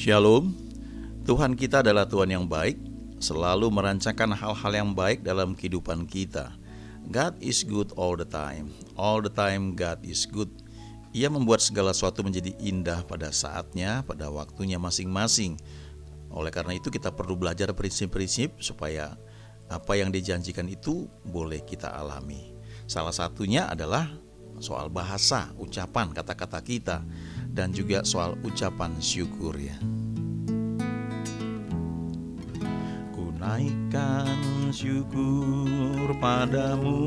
Shalom, Tuhan kita adalah Tuhan yang baik, selalu merancangkan hal-hal yang baik dalam kehidupan kita. God is good all the time, all the time God is good. Ia membuat segala sesuatu menjadi indah pada saatnya, pada waktunya masing-masing. Oleh karena itu kita perlu belajar prinsip-prinsip supaya apa yang dijanjikan itu boleh kita alami. Salah satunya adalah soal bahasa, ucapan, kata-kata kita dan juga soal ucapan syukur ya. Naikkan syukur padamu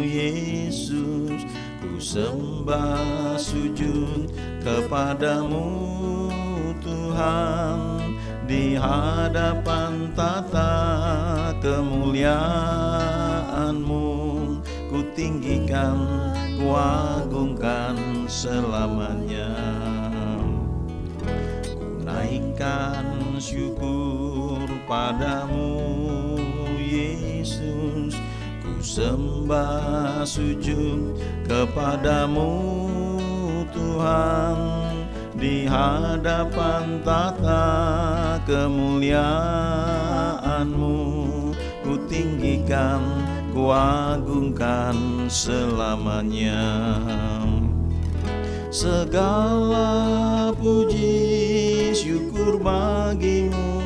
Yesus Ku sembah sujud kepadamu Tuhan Di hadapan tata kemuliaanmu Ku tinggikan, ku agungkan selamanya. Ku naikkan syukur padamu Yesus. Ku sembah sujud kepadamu Tuhan. Di hadapan tata kemuliaanmu Ku tinggikan, ku agungkan selamanya. Segala puji syukur bagimu.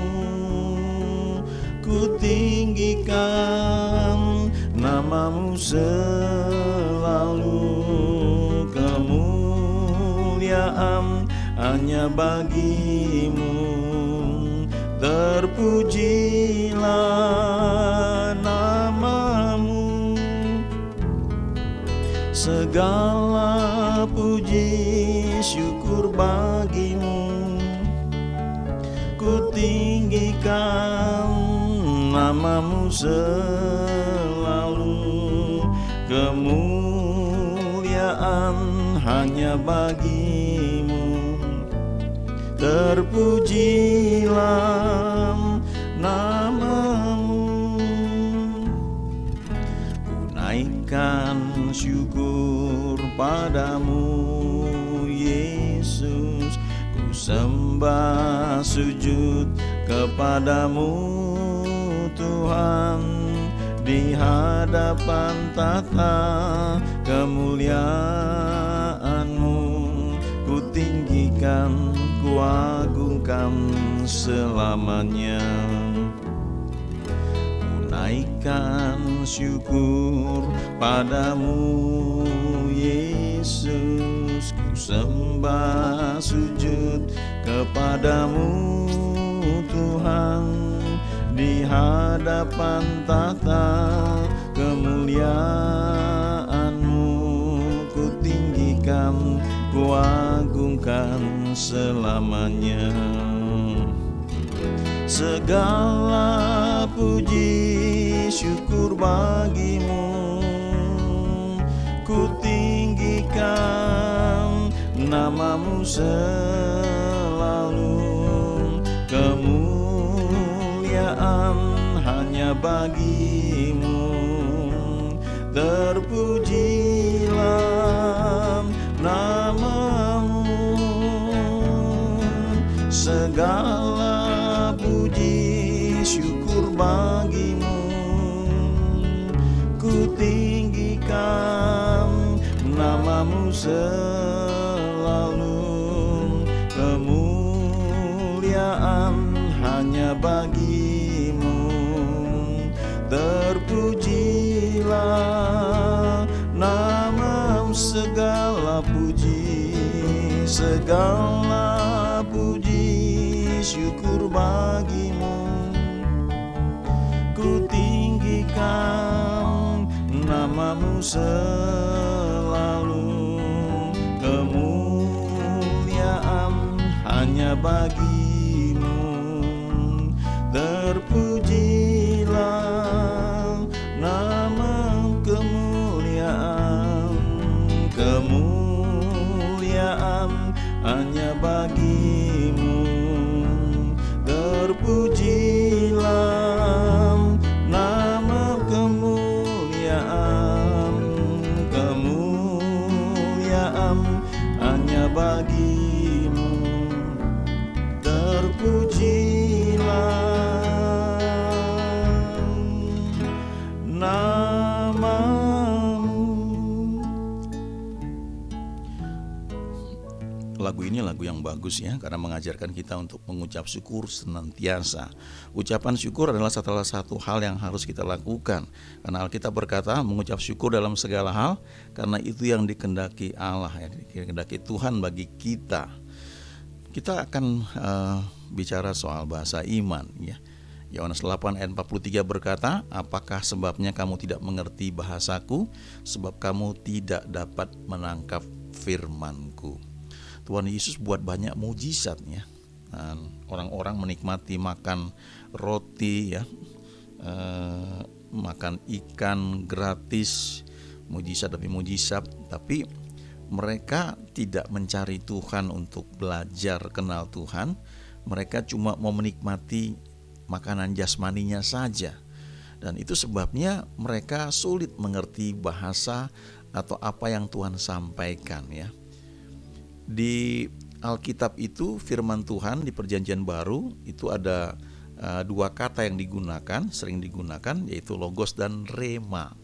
Ku tinggikan namamu selalu. Kemuliaan hanya bagimu. Terpujilah Segala puji syukur bagimu. Ku tinggikan namamu selalu. Kemuliaan hanya bagimu. Terpujilah padamu Yesus. Ku sembah sujud kepadamu Tuhan. Di hadapan tata kemuliaanmu Ku tinggikan, ku agungkan selamanya. Ku naikkan syukur padamu Yesus Ku sembah sujud kepadamu Tuhan. Di hadapan tata kemuliaanmu Ku tinggikan, ku agungkan selamanya. Segala puji syukur bagimu namamu selalu Kemuliaan hanya bagimu. Terpujilah namamu. Segala puji syukur bagimu. Ku tinggikan namamu selalu Segala puji syukur bagimu. Ku tinggikan namamu selalu. Kemuliaan hanya bagimu lagu ini lagu yang bagus ya karena mengajarkan kita untuk mengucap syukur senantiasa. Ucapan syukur adalah salah satu hal yang harus kita lakukan. Karena Alkitab berkata mengucap syukur dalam segala hal karena itu yang dikendaki Allah ya, dikendaki Tuhan bagi kita. Kita akan uh, bicara soal bahasa iman ya. Yohanes 8 ayat 43 berkata, "Apakah sebabnya kamu tidak mengerti bahasaku? Sebab kamu tidak dapat menangkap firmanku." Tuhan Yesus buat banyak mujizat ya. orang-orang menikmati makan roti ya, eh, makan ikan gratis, mujizat demi mujizat, tapi mereka tidak mencari Tuhan untuk belajar kenal Tuhan, mereka cuma mau menikmati makanan jasmaninya saja. Dan itu sebabnya mereka sulit mengerti bahasa atau apa yang Tuhan sampaikan ya di Alkitab itu firman Tuhan di Perjanjian Baru itu ada uh, dua kata yang digunakan, sering digunakan yaitu logos dan rema.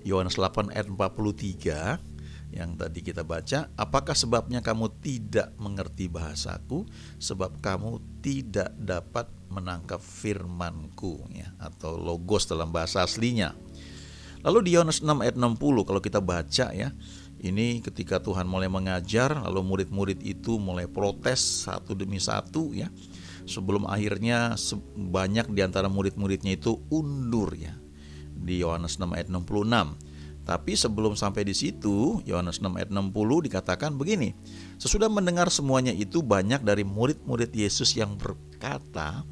Yohanes 8 ayat 43 yang tadi kita baca, apakah sebabnya kamu tidak mengerti bahasaku? Sebab kamu tidak dapat menangkap firmanku ya atau logos dalam bahasa aslinya. Lalu di Yohanes 6 ayat 60 kalau kita baca ya, ini ketika Tuhan mulai mengajar, lalu murid-murid itu mulai protes satu demi satu ya. Sebelum akhirnya banyak di antara murid-muridnya itu undur ya. Di Yohanes 6 ayat 66. Tapi sebelum sampai di situ, Yohanes 6 ayat 60 dikatakan begini. Sesudah mendengar semuanya itu banyak dari murid-murid Yesus yang berkata,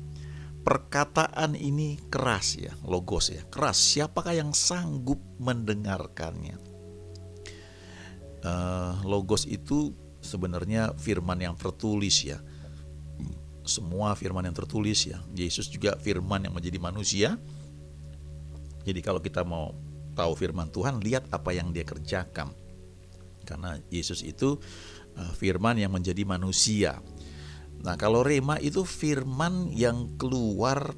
perkataan ini keras ya, logos ya, keras. Siapakah yang sanggup mendengarkannya? Uh, logos itu sebenarnya firman yang tertulis ya. Semua firman yang tertulis ya. Yesus juga firman yang menjadi manusia. Jadi kalau kita mau tahu firman Tuhan lihat apa yang dia kerjakan. Karena Yesus itu uh, firman yang menjadi manusia. Nah kalau rema itu firman yang keluar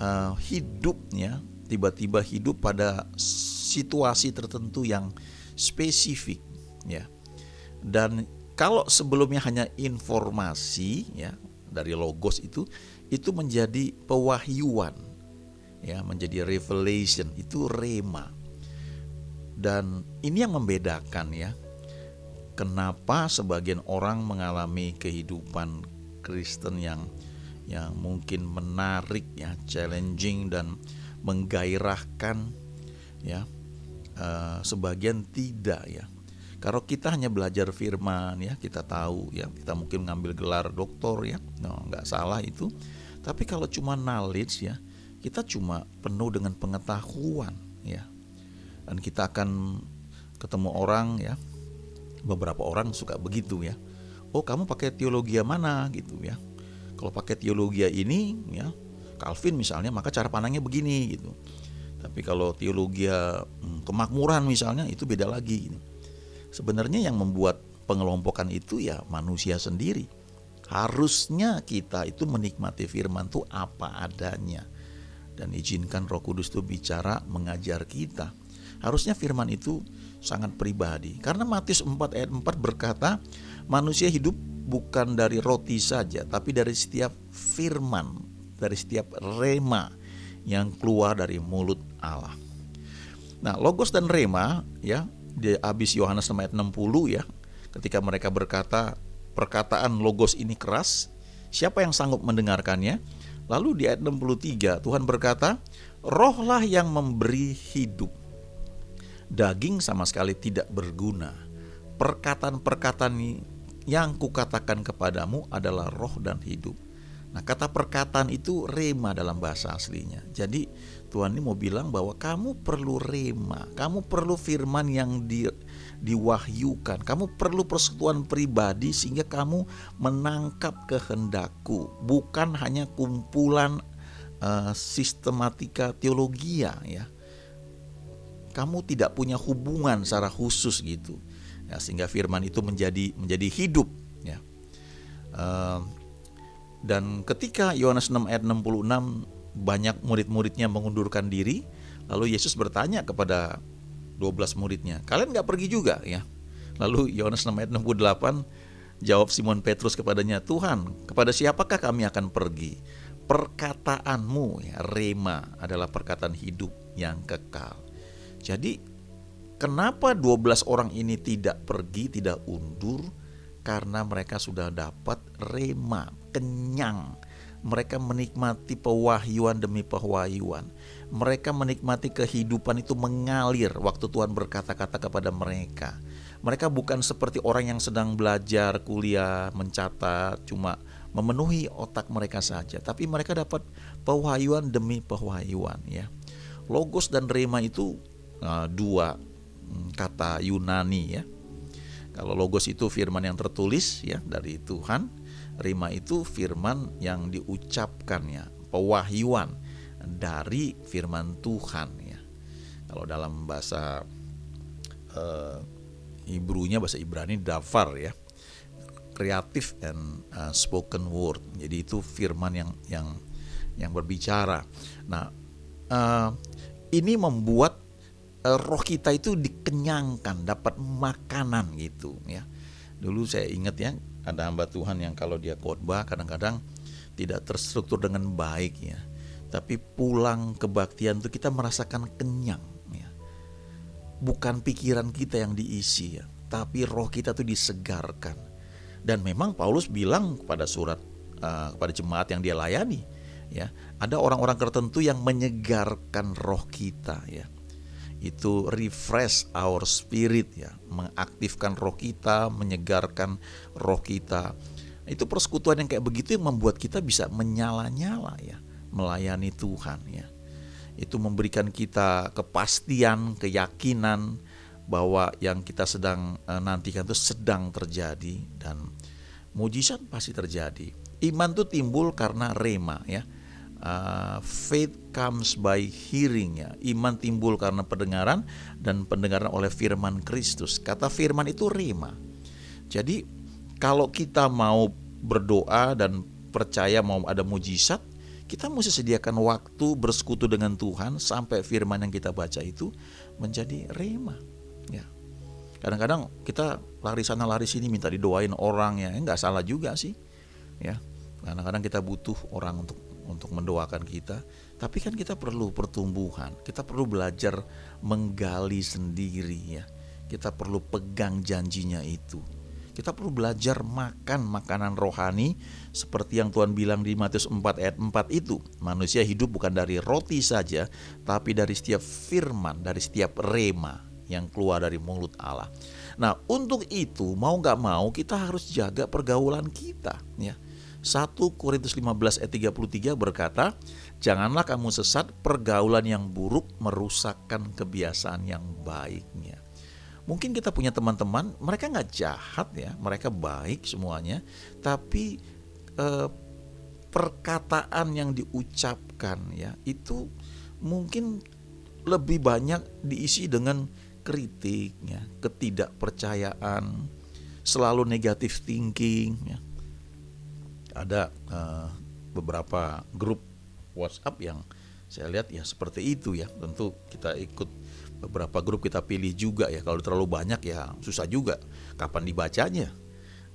uh, hidupnya tiba-tiba hidup pada situasi tertentu yang spesifik ya. Dan kalau sebelumnya hanya informasi ya dari logos itu itu menjadi pewahyuan ya, menjadi revelation, itu rema. Dan ini yang membedakan ya. Kenapa sebagian orang mengalami kehidupan Kristen yang yang mungkin menarik ya, challenging dan menggairahkan ya. Uh, sebagian tidak ya kalau kita hanya belajar firman ya, kita tahu ya, kita mungkin ngambil gelar doktor ya, no, nggak salah itu. Tapi kalau cuma knowledge ya, kita cuma penuh dengan pengetahuan ya. Dan kita akan ketemu orang ya, beberapa orang suka begitu ya. Oh kamu pakai teologi mana gitu ya. Kalau pakai teologi ini ya, Calvin misalnya, maka cara pandangnya begini gitu. Tapi kalau teologi hmm, kemakmuran misalnya itu beda lagi. Gitu sebenarnya yang membuat pengelompokan itu ya manusia sendiri. Harusnya kita itu menikmati firman itu apa adanya dan izinkan Roh Kudus itu bicara mengajar kita. Harusnya firman itu sangat pribadi. Karena Matius 4 ayat 4 berkata, manusia hidup bukan dari roti saja, tapi dari setiap firman, dari setiap rema yang keluar dari mulut Allah. Nah, logos dan rema ya di habis Yohanes ayat 60 ya ketika mereka berkata perkataan logos ini keras siapa yang sanggup mendengarkannya? Lalu di ayat 63 Tuhan berkata rohlah yang memberi hidup. Daging sama sekali tidak berguna. Perkataan-perkataan yang kukatakan kepadamu adalah roh dan hidup. Nah, kata perkataan itu rema dalam bahasa aslinya. Jadi, Tuhan ini mau bilang bahwa kamu perlu rema, kamu perlu firman yang di, diwahyukan, kamu perlu persekutuan pribadi sehingga kamu menangkap kehendakku, bukan hanya kumpulan uh, sistematika teologi ya. Kamu tidak punya hubungan secara khusus gitu. Ya, sehingga firman itu menjadi menjadi hidup ya. Uh, dan ketika Yohanes 6 ayat 66 banyak murid-muridnya mengundurkan diri, lalu Yesus bertanya kepada 12 muridnya, kalian gak pergi juga ya? Lalu Yohanes 6 ayat 68 jawab Simon Petrus kepadanya, "Tuhan, kepada siapakah kami akan pergi? Perkataanmu ya, rema adalah perkataan hidup yang kekal." Jadi kenapa 12 orang ini tidak pergi, tidak undur? Karena mereka sudah dapat rema, kenyang. Mereka menikmati pewahyuan demi pewahyuan. Mereka menikmati kehidupan itu mengalir waktu Tuhan berkata-kata kepada mereka mereka bukan seperti orang yang sedang belajar, kuliah, mencatat, cuma memenuhi otak mereka saja, tapi mereka dapat pewahyuan demi pewahyuan ya. Logos dan rema itu uh, dua hmm, kata Yunani ya. Kalau logos itu firman yang tertulis ya dari Tuhan, rema itu firman yang diucapkan ya, pewahyuan dari firman Tuhan ya. Kalau dalam bahasa uh, Hebrunya bahasa Ibrani dafar ya. Kreatif and uh, spoken word. Jadi itu firman yang yang yang berbicara. Nah uh, ini membuat uh, roh kita itu dikenyangkan dapat makanan gitu ya. Dulu saya ingat ya ada hamba Tuhan yang kalau dia khotbah kadang-kadang tidak terstruktur dengan baik ya tapi pulang kebaktian itu kita merasakan kenyang bukan pikiran kita yang diisi ya, tapi roh kita tuh disegarkan. Dan memang Paulus bilang kepada surat uh, kepada jemaat yang dia layani, ya, ada orang-orang tertentu yang menyegarkan roh kita ya. Itu refresh our spirit ya, mengaktifkan roh kita, menyegarkan roh kita. Itu persekutuan yang kayak begitu yang membuat kita bisa menyala-nyala ya, melayani Tuhan ya itu memberikan kita kepastian, keyakinan bahwa yang kita sedang uh, nantikan itu sedang terjadi dan mujizat pasti terjadi. Iman itu timbul karena rema ya. Uh, faith comes by hearing ya. Iman timbul karena pendengaran dan pendengaran oleh firman Kristus. Kata firman itu rema. Jadi kalau kita mau berdoa dan percaya mau ada mujizat, kita mesti sediakan waktu bersekutu dengan Tuhan sampai firman yang kita baca itu menjadi rema. Ya. Kadang-kadang kita lari sana lari sini minta didoain orang ya, enggak salah juga sih. Ya. Kadang-kadang kita butuh orang untuk untuk mendoakan kita, tapi kan kita perlu pertumbuhan. Kita perlu belajar menggali sendiri ya. Kita perlu pegang janjinya itu. Kita perlu belajar makan makanan rohani seperti yang Tuhan bilang di Matius 4 ayat 4 itu. Manusia hidup bukan dari roti saja, tapi dari setiap firman, dari setiap rema yang keluar dari mulut Allah. Nah, untuk itu mau nggak mau kita harus jaga pergaulan kita, ya. 1 Korintus 15 ayat 33 berkata, "Janganlah kamu sesat, pergaulan yang buruk merusakkan kebiasaan yang baiknya." Mungkin kita punya teman-teman, mereka nggak jahat ya, mereka baik semuanya, tapi eh, perkataan yang diucapkan ya itu mungkin lebih banyak diisi dengan kritik ya, ketidakpercayaan, selalu negatif thinking ya. Ada eh, beberapa grup WhatsApp yang saya lihat ya seperti itu ya. Tentu kita ikut beberapa grup kita pilih juga ya. Kalau terlalu banyak ya susah juga kapan dibacanya.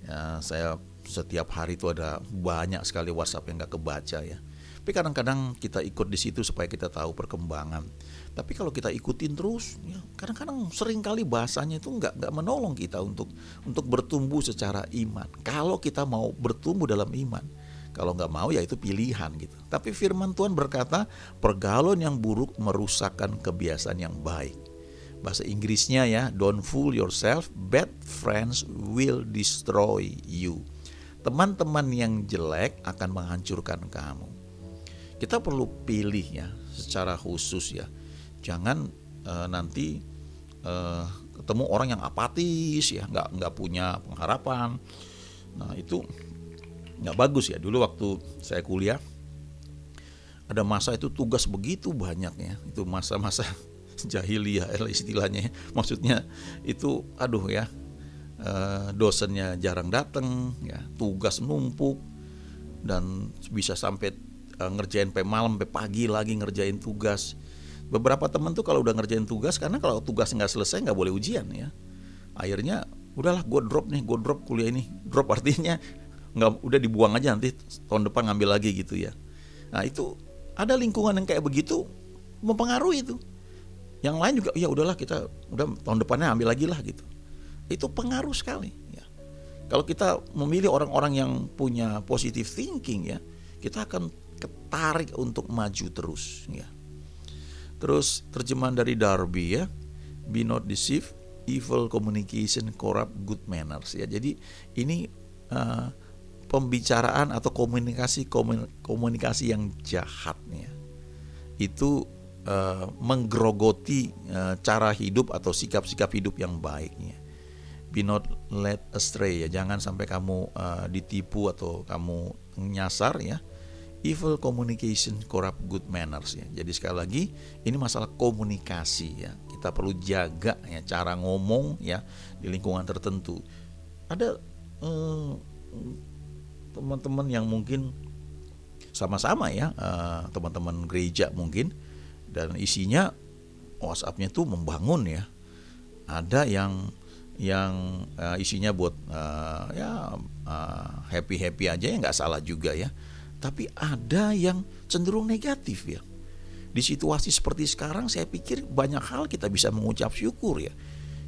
Ya saya setiap hari itu ada banyak sekali WhatsApp yang nggak kebaca ya tapi kadang-kadang kita ikut di situ supaya kita tahu perkembangan tapi kalau kita ikutin terus ya kadang-kadang sering kali bahasanya itu nggak nggak menolong kita untuk untuk bertumbuh secara iman kalau kita mau bertumbuh dalam iman kalau nggak mau ya itu pilihan gitu. Tapi firman Tuhan berkata pergaulan yang buruk merusakkan kebiasaan yang baik. Bahasa Inggrisnya ya, don't fool yourself, bad friends will destroy you. Teman-teman yang jelek akan menghancurkan kamu. Kita perlu pilih ya secara khusus ya. Jangan uh, nanti uh, ketemu orang yang apatis ya, nggak nggak punya pengharapan. Nah itu nggak bagus ya dulu waktu saya kuliah ada masa itu tugas begitu banyaknya itu masa-masa jahiliyah istilahnya maksudnya itu aduh ya eh, dosennya jarang datang ya tugas numpuk dan bisa sampai eh, ngerjain sampai malam sampai pagi lagi ngerjain tugas. Beberapa teman tuh kalau udah ngerjain tugas karena kalau tugas nggak selesai nggak boleh ujian ya. Akhirnya udahlah gue drop nih gue drop kuliah ini. Drop artinya nggak udah dibuang aja nanti tahun depan ngambil lagi gitu ya. Nah itu ada lingkungan yang kayak begitu mempengaruhi itu. Yang lain juga ya udahlah kita udah tahun depannya ambil lagi lah gitu. Itu pengaruh sekali ya. Kalau kita memilih orang-orang yang punya positive thinking ya kita akan ketarik untuk maju terus ya. Terus terjemahan dari Darby ya. Be not deceived evil communication corrupt good manners ya. Jadi ini uh, pembicaraan atau komunikasi komunikasi yang jahat ya. Itu uh, menggerogoti uh, cara hidup atau sikap-sikap hidup yang baiknya be not led astray ya. Jangan sampai kamu uh, ditipu atau kamu nyasar ya evil communication corrupt good manners ya. Jadi sekali lagi ini masalah komunikasi ya. Kita perlu jaga ya cara ngomong ya di lingkungan tertentu. Ada uh, teman-teman yang mungkin sama-sama ya uh, teman-teman gereja mungkin dan isinya WhatsAppnya tuh membangun ya. Ada yang yang uh, isinya buat uh, ya uh, happy happy aja ya nggak salah juga ya tapi ada yang cenderung negatif ya. Di situasi seperti sekarang saya pikir banyak hal kita bisa mengucap syukur ya.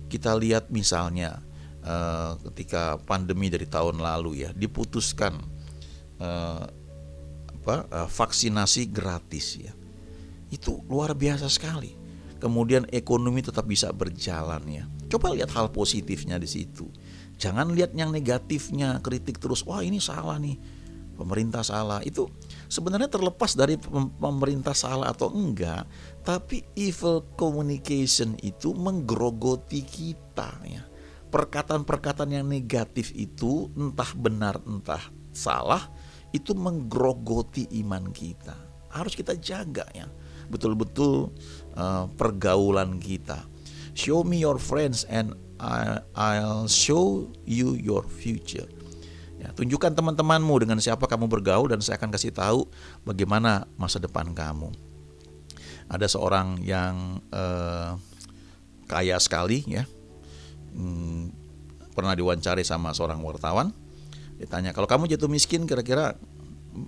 Kita lihat misalnya uh, ketika pandemi dari tahun lalu ya diputuskan uh, apa uh, vaksinasi gratis ya. Itu luar biasa sekali. Kemudian ekonomi tetap bisa berjalan ya. Coba lihat hal positifnya di situ. Jangan lihat yang negatifnya kritik terus wah ini salah nih pemerintah salah itu sebenarnya terlepas dari pemerintah salah atau enggak tapi evil communication itu menggerogoti kita ya perkataan-perkataan yang negatif itu entah benar entah salah itu menggerogoti iman kita. Harus kita jaga ya. Betul-betul uh, pergaulan kita. Show me your friends and I'll show you your future. Ya, tunjukkan teman-temanmu dengan siapa kamu bergaul dan saya akan kasih tahu bagaimana masa depan kamu. Ada seorang yang uh, kaya sekali ya, hmm, pernah diwawancari sama seorang wartawan. Ditanya kalau kamu jatuh miskin kira-kira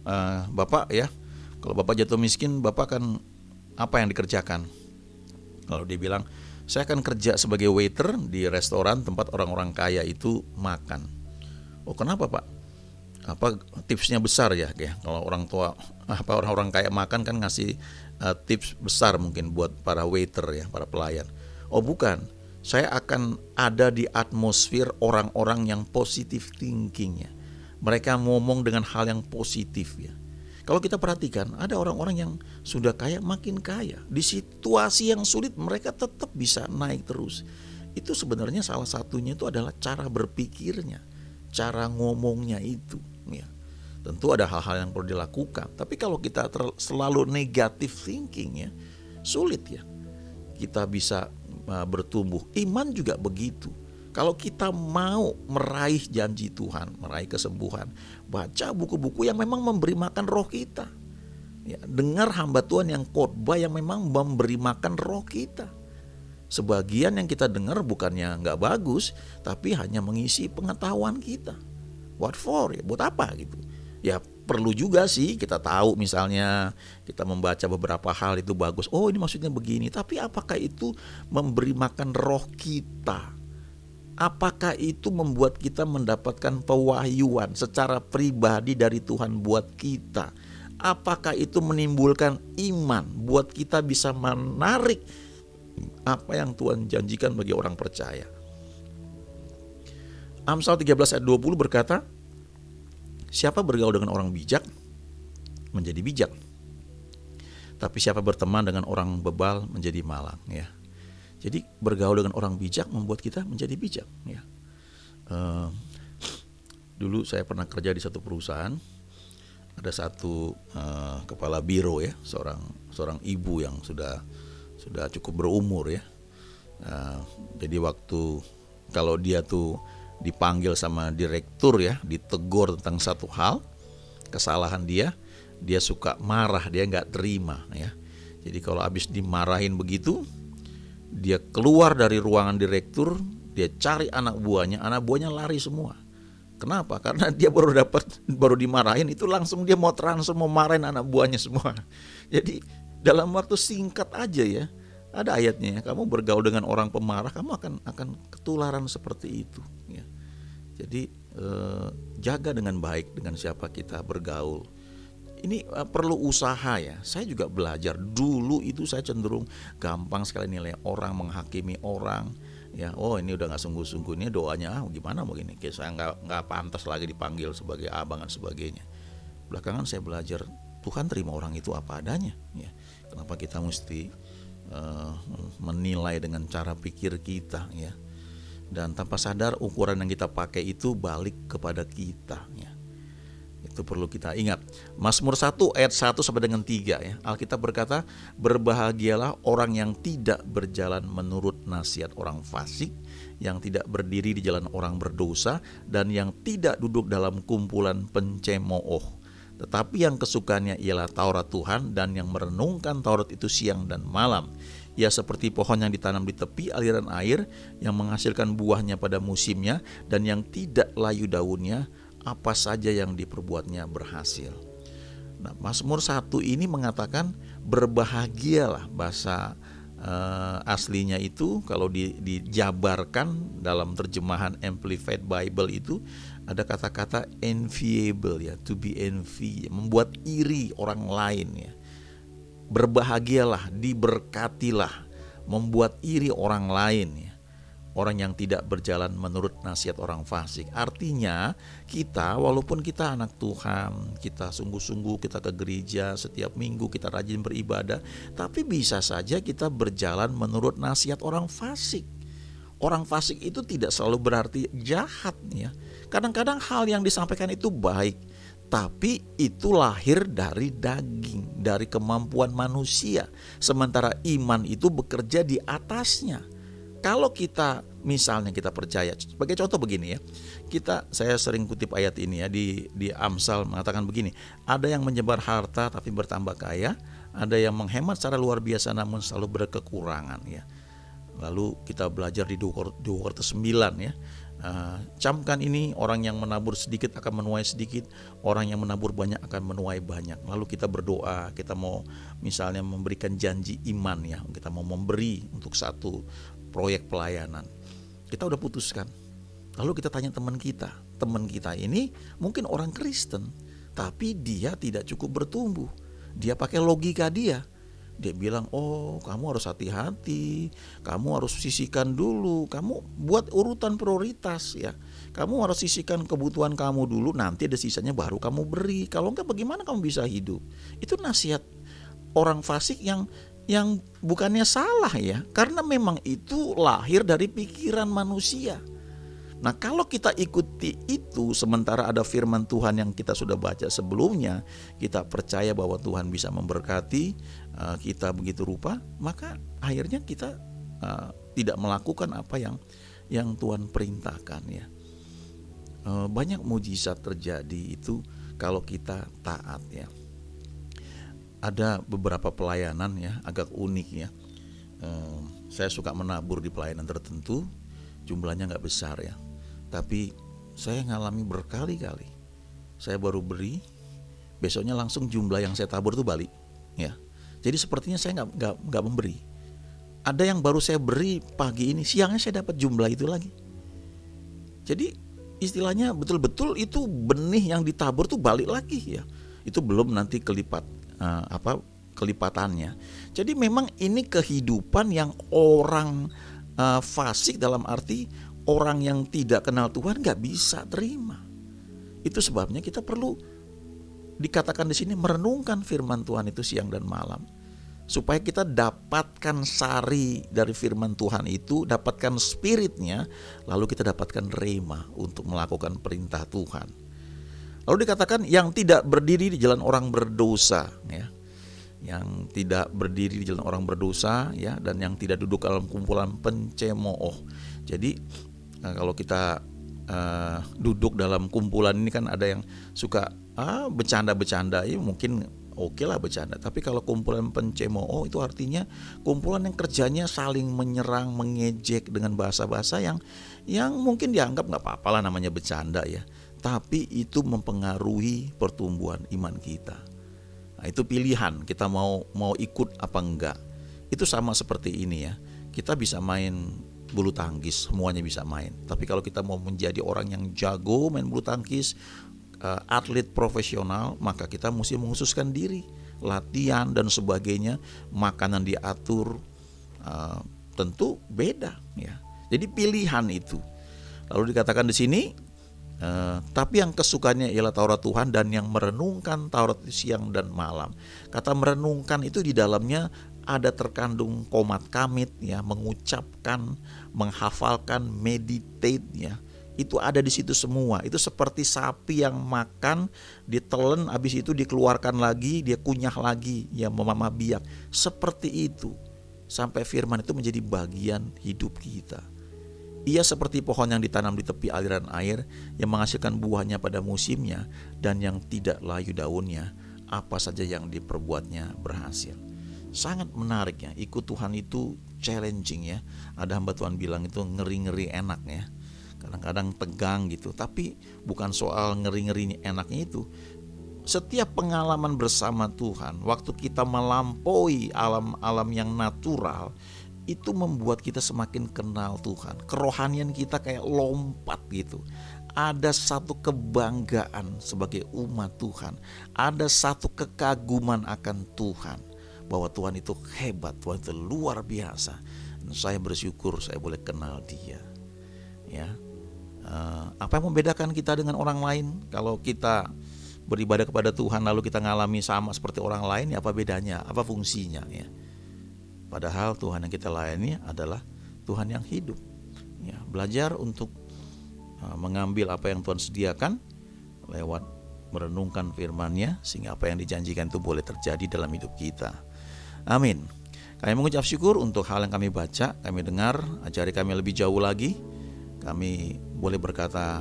uh, bapak ya kalau bapak jatuh miskin bapak akan apa yang dikerjakan? Kalau dia bilang saya akan kerja sebagai waiter di restoran tempat orang-orang kaya itu makan oh kenapa pak apa tipsnya besar ya ya kalau orang tua apa orang-orang kaya makan kan ngasih uh, tips besar mungkin buat para waiter ya para pelayan oh bukan saya akan ada di atmosfer orang-orang yang positif thinking ya. Mereka ngomong dengan hal yang positif ya. Kalau kita perhatikan, ada orang-orang yang sudah kaya makin kaya. Di situasi yang sulit mereka tetap bisa naik terus. Itu sebenarnya salah satunya itu adalah cara berpikirnya, cara ngomongnya itu ya. Tentu ada hal-hal yang perlu dilakukan. Tapi kalau kita selalu negatif thinking ya, sulit ya. Kita bisa Uh, bertumbuh. Iman juga begitu. Kalau kita mau meraih janji Tuhan, meraih kesembuhan, baca buku-buku yang memang memberi makan roh kita. Ya, dengar hamba Tuhan yang khotbah yang memang memberi makan roh kita. Sebagian yang kita dengar bukannya nggak bagus, tapi hanya mengisi pengetahuan kita. What for? Ya, buat apa gitu? Ya perlu juga sih kita tahu misalnya kita membaca beberapa hal itu bagus. Oh, ini maksudnya begini. Tapi apakah itu memberi makan roh kita? Apakah itu membuat kita mendapatkan pewahyuan secara pribadi dari Tuhan buat kita? Apakah itu menimbulkan iman buat kita bisa menarik apa yang Tuhan janjikan bagi orang percaya? Amsal 13 ayat 20 berkata, Siapa bergaul dengan orang bijak menjadi bijak. Tapi siapa berteman dengan orang bebal menjadi malang ya. Jadi bergaul dengan orang bijak membuat kita menjadi bijak ya. Uh, dulu saya pernah kerja di satu perusahaan ada satu uh, kepala biro ya seorang seorang ibu yang sudah sudah cukup berumur ya uh, jadi waktu kalau dia tuh dipanggil sama direktur ya, ditegur tentang satu hal, kesalahan dia, dia suka marah, dia nggak terima ya. Jadi kalau habis dimarahin begitu, dia keluar dari ruangan direktur, dia cari anak buahnya, anak buahnya lari semua. Kenapa? Karena dia baru dapat baru dimarahin itu langsung dia mau transfer mau marahin anak buahnya semua. Jadi dalam waktu singkat aja ya ada ayatnya ya, kamu bergaul dengan orang pemarah kamu akan akan ketularan seperti itu. Ya. Jadi eh, jaga dengan baik dengan siapa kita bergaul. Ini eh, perlu usaha ya. Saya juga belajar. Dulu itu saya cenderung gampang sekali nilai orang menghakimi orang. Ya oh ini udah nggak sungguh-sungguh ini doanya ah gimana begini kayak saya nggak nggak pantas lagi dipanggil sebagai abang dan sebagainya. Belakangan saya belajar Tuhan terima orang itu apa adanya. Ya kenapa kita mesti uh, menilai dengan cara pikir kita ya dan tanpa sadar ukuran yang kita pakai itu balik kepada kita ya itu perlu kita ingat. Mazmur 1 ayat 1 sampai dengan 3 ya. Alkitab berkata, "Berbahagialah orang yang tidak berjalan menurut nasihat orang fasik, yang tidak berdiri di jalan orang berdosa dan yang tidak duduk dalam kumpulan pencemooh." Tetapi yang kesukaannya ialah Taurat Tuhan dan yang merenungkan Taurat itu siang dan malam. Ia seperti pohon yang ditanam di tepi aliran air yang menghasilkan buahnya pada musimnya dan yang tidak layu daunnya apa saja yang diperbuatnya berhasil. Nah, Mazmur 1 ini mengatakan berbahagialah bahasa uh, aslinya itu kalau di, dijabarkan dalam terjemahan Amplified Bible itu ada kata-kata enviable ya, to be envy, membuat iri orang lain ya. Berbahagialah, diberkatilah, membuat iri orang lain ya orang yang tidak berjalan menurut nasihat orang fasik. Artinya, kita walaupun kita anak Tuhan, kita sungguh-sungguh kita ke gereja setiap minggu, kita rajin beribadah, tapi bisa saja kita berjalan menurut nasihat orang fasik. Orang fasik itu tidak selalu berarti jahat ya. Kadang-kadang hal yang disampaikan itu baik, tapi itu lahir dari daging, dari kemampuan manusia. Sementara iman itu bekerja di atasnya kalau kita misalnya kita percaya sebagai contoh begini ya kita saya sering kutip ayat ini ya di di Amsal mengatakan begini ada yang menyebar harta tapi bertambah kaya ada yang menghemat secara luar biasa namun selalu berkekurangan ya lalu kita belajar di 2 Korintus 9 ya Uh, camkan ini orang yang menabur sedikit akan menuai sedikit, orang yang menabur banyak akan menuai banyak. Lalu kita berdoa, kita mau misalnya memberikan janji iman ya, kita mau memberi untuk satu proyek pelayanan. Kita udah putuskan. Lalu kita tanya teman kita. Teman kita ini mungkin orang Kristen, tapi dia tidak cukup bertumbuh. Dia pakai logika dia. Dia bilang, "Oh, kamu harus hati-hati. Kamu harus sisihkan dulu. Kamu buat urutan prioritas ya. Kamu harus sisihkan kebutuhan kamu dulu, nanti ada sisanya baru kamu beri. Kalau enggak bagaimana kamu bisa hidup?" Itu nasihat orang fasik yang yang bukannya salah ya, karena memang itu lahir dari pikiran manusia. Nah, kalau kita ikuti itu, sementara ada firman Tuhan yang kita sudah baca sebelumnya, kita percaya bahwa Tuhan bisa memberkati uh, kita begitu rupa, maka akhirnya kita uh, tidak melakukan apa yang yang Tuhan perintahkan ya. Uh, banyak mujizat terjadi itu kalau kita taat ya ada beberapa pelayanan ya agak unik ya. Saya suka menabur di pelayanan tertentu, jumlahnya nggak besar ya. Tapi saya ngalami berkali-kali. Saya baru beri, besoknya langsung jumlah yang saya tabur itu balik, ya. Jadi sepertinya saya nggak nggak nggak memberi. Ada yang baru saya beri pagi ini, siangnya saya dapat jumlah itu lagi. Jadi istilahnya betul-betul itu benih yang ditabur tuh balik lagi ya. Itu belum nanti kelipat uh, apa kelipatannya. Jadi memang ini kehidupan yang orang uh, fasik dalam arti orang yang tidak kenal Tuhan nggak bisa terima. Itu sebabnya kita perlu dikatakan di sini merenungkan firman Tuhan itu siang dan malam supaya kita dapatkan sari dari firman Tuhan itu, dapatkan spiritnya, lalu kita dapatkan rema untuk melakukan perintah Tuhan. Lalu dikatakan yang tidak berdiri di jalan orang berdosa, ya. Yang tidak berdiri di jalan orang berdosa, ya, dan yang tidak duduk dalam kumpulan pencemooh. Jadi eh, kalau kita uh, duduk dalam kumpulan ini kan ada yang suka ah, bercanda-bercanda, ya mungkin oke okay lah bercanda. Tapi kalau kumpulan pencemooh itu artinya kumpulan yang kerjanya saling menyerang, mengejek dengan bahasa-bahasa yang yang mungkin dianggap nggak apa-apa lah namanya bercanda ya. Tapi itu mempengaruhi pertumbuhan iman kita. Nah, itu pilihan kita mau mau ikut apa enggak. Itu sama seperti ini ya. Kita bisa main bulu tangkis, semuanya bisa main. Tapi kalau kita mau menjadi orang yang jago main bulu tangkis, uh, atlet profesional, maka kita mesti menghususkan diri, latihan dan sebagainya, makanan diatur, uh, tentu beda ya. Jadi pilihan itu. Lalu dikatakan di sini, uh, tapi yang kesukaannya ialah Taurat Tuhan dan yang merenungkan Taurat siang dan malam. Kata merenungkan itu di dalamnya ada terkandung komat kamit ya, mengucapkan, menghafalkan, meditate ya itu ada di situ semua. Itu seperti sapi yang makan, ditelen, habis itu dikeluarkan lagi, dia kunyah lagi, ya memamah biak. Seperti itu. Sampai firman itu menjadi bagian hidup kita. Ia seperti pohon yang ditanam di tepi aliran air yang menghasilkan buahnya pada musimnya dan yang tidak layu daunnya, apa saja yang diperbuatnya berhasil. Sangat menarik ya, ikut Tuhan itu challenging ya. Ada hamba Tuhan bilang itu ngeri-ngeri enak ya. Kadang-kadang tegang gitu. Tapi bukan soal ngeri-ngeri enaknya itu. Setiap pengalaman bersama Tuhan waktu kita melampaui alam-alam yang natural itu membuat kita semakin kenal Tuhan. Kerohanian kita kayak lompat gitu. Ada satu kebanggaan sebagai umat Tuhan. Ada satu kekaguman akan Tuhan bahwa Tuhan itu hebat Tuhan itu luar biasa dan saya bersyukur saya boleh kenal dia ya Eh, apa yang membedakan kita dengan orang lain? Kalau kita beribadah kepada Tuhan lalu kita ngalami sama seperti orang lain, ya apa bedanya? Apa fungsinya? Ya. Padahal Tuhan yang kita layani adalah Tuhan yang hidup. Ya, belajar untuk uh, mengambil apa yang Tuhan sediakan lewat merenungkan firman-Nya sehingga apa yang dijanjikan itu boleh terjadi dalam hidup kita. Amin. Kami mengucap syukur untuk hal yang kami baca, kami dengar, ajari kami lebih jauh lagi kami boleh berkata,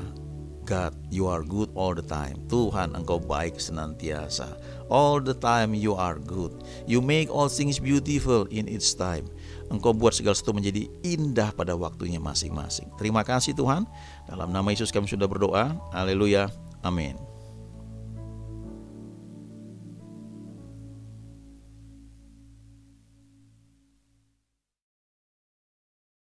God, you are good all the time. Tuhan, Engkau baik senantiasa. All the time you are good. You make all things beautiful in its time. Engkau buat segala sesuatu menjadi indah pada waktunya masing-masing. Terima kasih Tuhan. Dalam nama Yesus kami sudah berdoa. Haleluya. Amin.